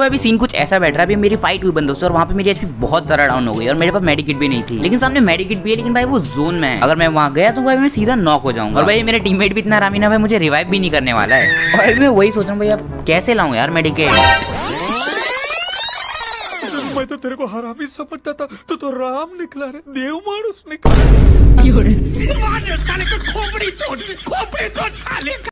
तो अभी सीन कुछ ऐसा बैठ रहा है अभी मेरी फाइट हुई बंदों से और वहाँ पे मेरी एचपी बहुत ज़्यादा डाउन हो गई और मेरे पास मेडिकेट भी नहीं थी। लेकिन सामने मेडिकेट भी है लेकिन भाई वो जोन में है। अगर मैं वहाँ गया तो भाई मैं सीधा नॉक हो जाऊँगा। और भाई मेरे टीममेट भी इतना रामीना भाई मुझे रिवाइव भी नहीं करने वाला है। और मैं वही सोच रहा हूँ भाई अब कैसे लाऊं यार मेडिकेट मैं तो तेरे को हरामी समझता था तो तो राम निकला रे देव मानुस निकला। खोपड़ी तोड़ खोपड़ी तोड़ साले का।